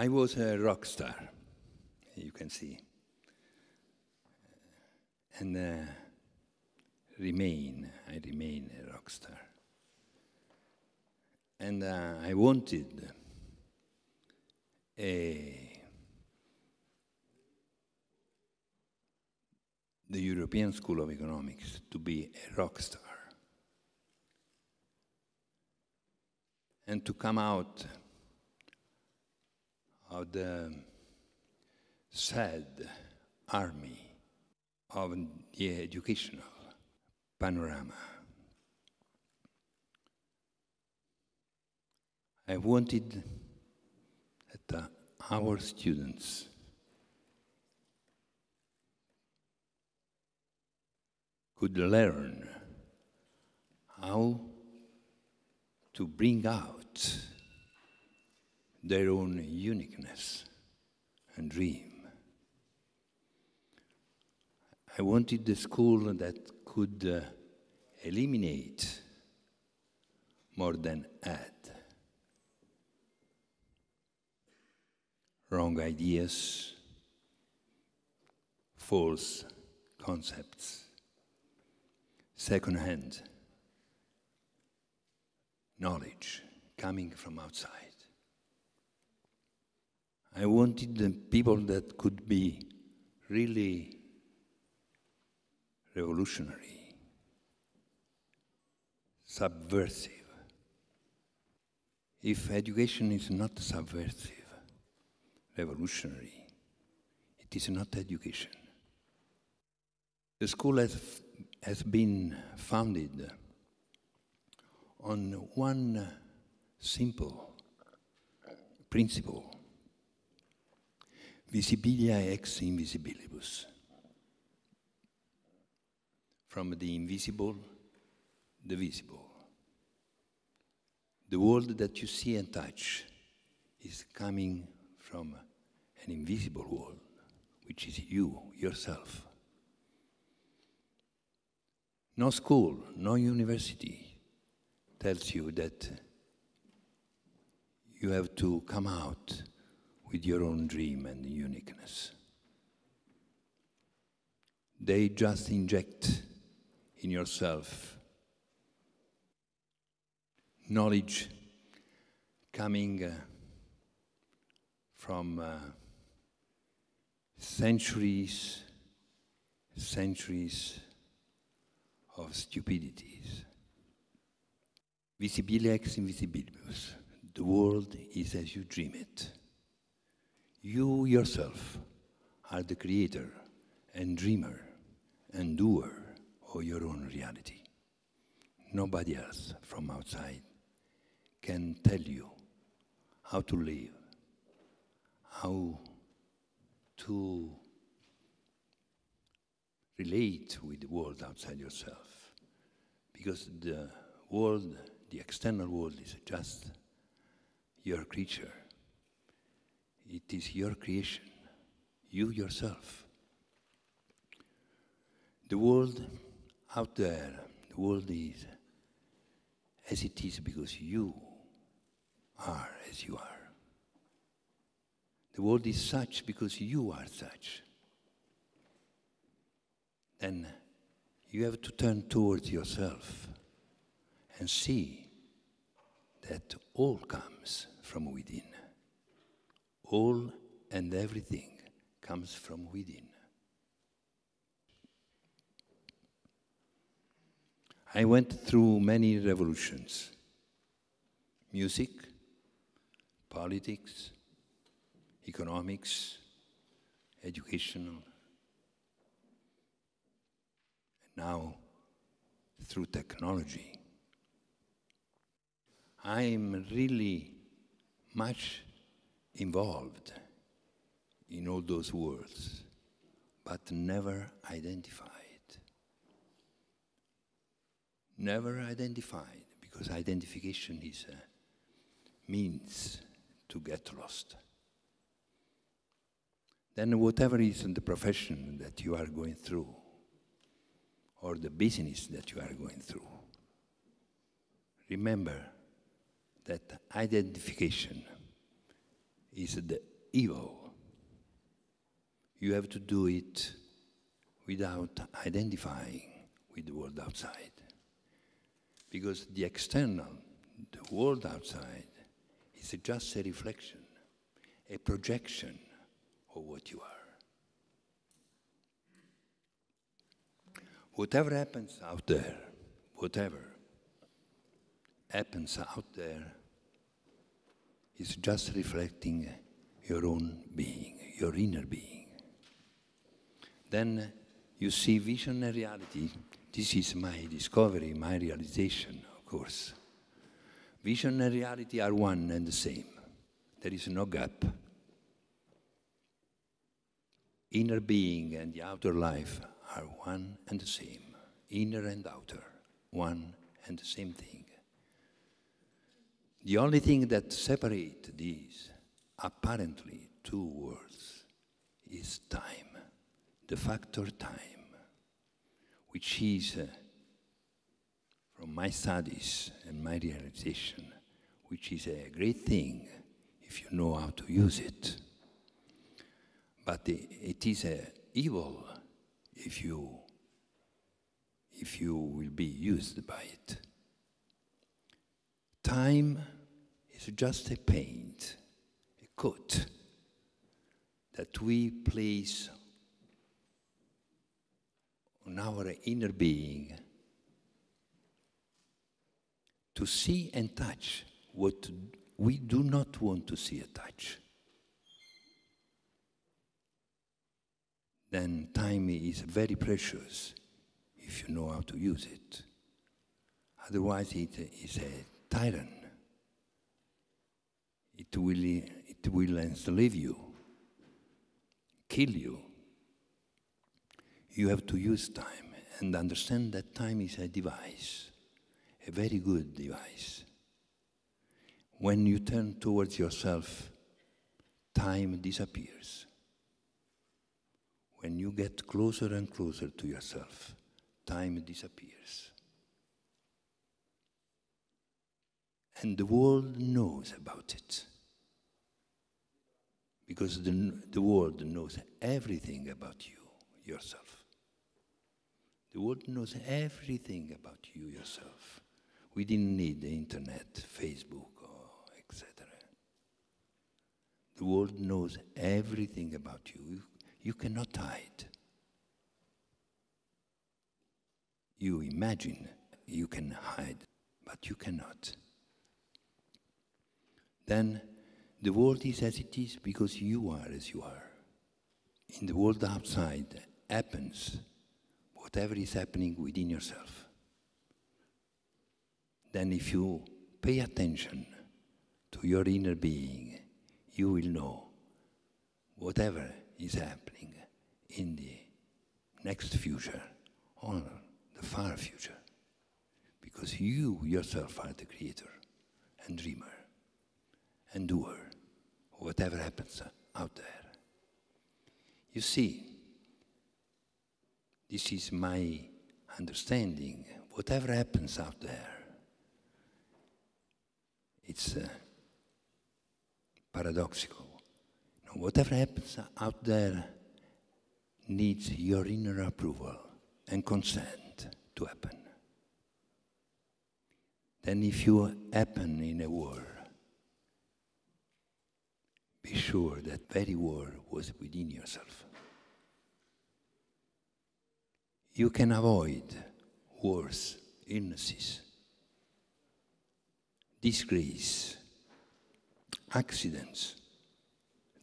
I was a rock star, you can see, and uh, remain. I remain a rock star, and uh, I wanted a the European School of Economics to be a rock star and to come out of the sad army of the educational panorama. I wanted that our students could learn how to bring out their own uniqueness and dream. I wanted the school that could uh, eliminate more than add. Wrong ideas, false concepts, second-hand knowledge coming from outside. I wanted the people that could be really revolutionary, subversive. If education is not subversive, revolutionary, it is not education. The school has, has been founded on one simple principle visibilia ex invisibilibus. From the invisible, the visible. The world that you see and touch is coming from an invisible world, which is you, yourself. No school, no university tells you that you have to come out with your own dream and uniqueness. They just inject in yourself knowledge coming uh, from uh, centuries, centuries of stupidities. Visibilia ex invisibilibus. The world is as you dream it. You yourself are the creator and dreamer and doer of your own reality. Nobody else from outside can tell you how to live, how to relate with the world outside yourself. Because the world, the external world, is just your creature. It is your creation, you yourself. The world out there, the world is as it is because you are as you are. The world is such because you are such. Then you have to turn towards yourself and see that all comes from within. All and everything comes from within. I went through many revolutions music, politics, economics, educational, and now through technology. I'm really much involved in all those worlds, but never identified. Never identified, because identification is a means to get lost. Then whatever is in the profession that you are going through, or the business that you are going through, remember that identification is the evil. You have to do it without identifying with the world outside. Because the external, the world outside, is just a reflection, a projection of what you are. Whatever happens out there, whatever happens out there, is just reflecting your own being, your inner being. Then you see vision and reality. This is my discovery, my realization, of course. Vision and reality are one and the same. There is no gap. Inner being and the outer life are one and the same. Inner and outer, one and the same thing. The only thing that separates these apparently two worlds is time, the factor time, which is, uh, from my studies and my realization, which is a great thing if you know how to use it. But it is a evil if you if you will be used by it. Time is just a paint, a coat that we place on our inner being to see and touch what we do not want to see and touch. Then time is very precious if you know how to use it. Otherwise, it is a tyrant. It will, it will enslave you, kill you. You have to use time and understand that time is a device, a very good device. When you turn towards yourself, time disappears. When you get closer and closer to yourself, time disappears. And the world knows about it. Because the, the world knows everything about you, yourself. The world knows everything about you, yourself. We didn't need the internet, Facebook, etc. The world knows everything about you. You, you cannot hide. You imagine you can hide, but you cannot. Then the world is as it is because you are as you are. In the world outside happens whatever is happening within yourself. Then, if you pay attention to your inner being, you will know whatever is happening in the next future or the far future. Because you yourself are the creator and dreamer and doer, whatever happens out there. You see, this is my understanding. Whatever happens out there, it's uh, paradoxical. Whatever happens out there needs your inner approval and consent to happen. Then, if you happen in a war, be sure that very war was within yourself. You can avoid wars, illnesses, disgrace, accidents,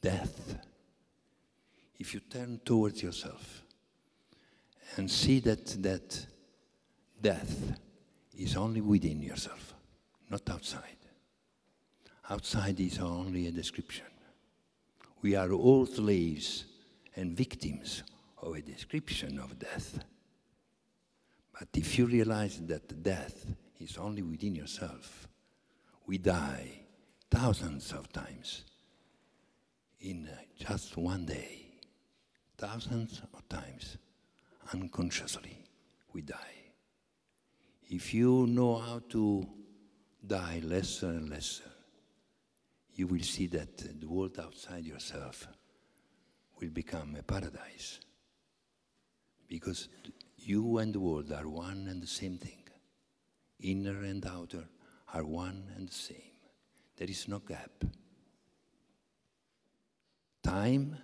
death, if you turn towards yourself and see that that death is only within yourself, not outside. Outside is only a description. We are all slaves and victims of a description of death. But if you realize that death is only within yourself, we die thousands of times in just one day. Thousands of times, unconsciously, we die. If you know how to die lesser and lesser, you will see that the world outside yourself will become a paradise. Because you and the world are one and the same thing. Inner and outer are one and the same. There is no gap. Time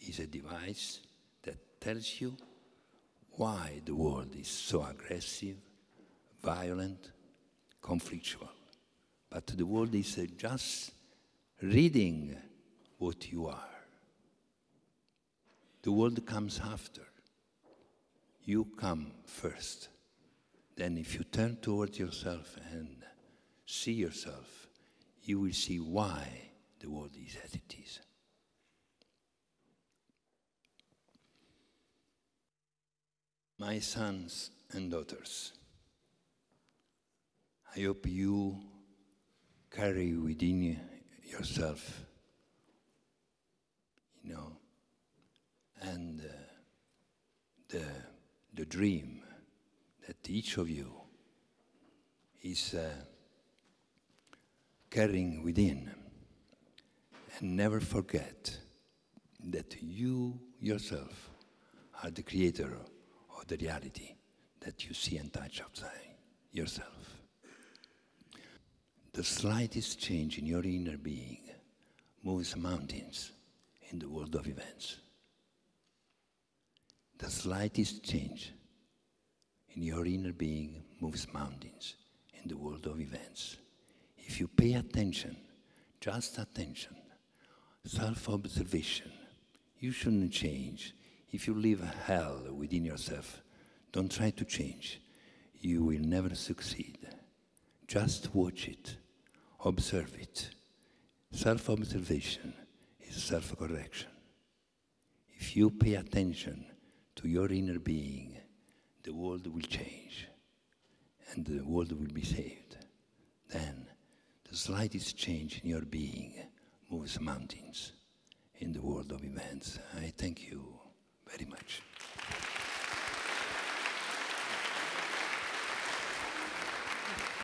is a device that tells you why the world is so aggressive, violent, conflictual. But the world is just reading what you are. The world comes after. You come first. Then, if you turn towards yourself and see yourself, you will see why the world is as it is. My sons and daughters, I hope you carry within yourself, you know, and uh, the, the dream that each of you is uh, carrying within. And never forget that you yourself are the creator of the reality that you see and touch outside yourself. The slightest change in your inner being moves mountains in the world of events. The slightest change in your inner being moves mountains in the world of events. If you pay attention, just attention, self observation, you shouldn't change. If you live hell within yourself, don't try to change. You will never succeed. Just watch it, observe it. Self observation is self correction. If you pay attention to your inner being, the world will change and the world will be saved. Then the slightest change in your being moves mountains in the world of events. I thank you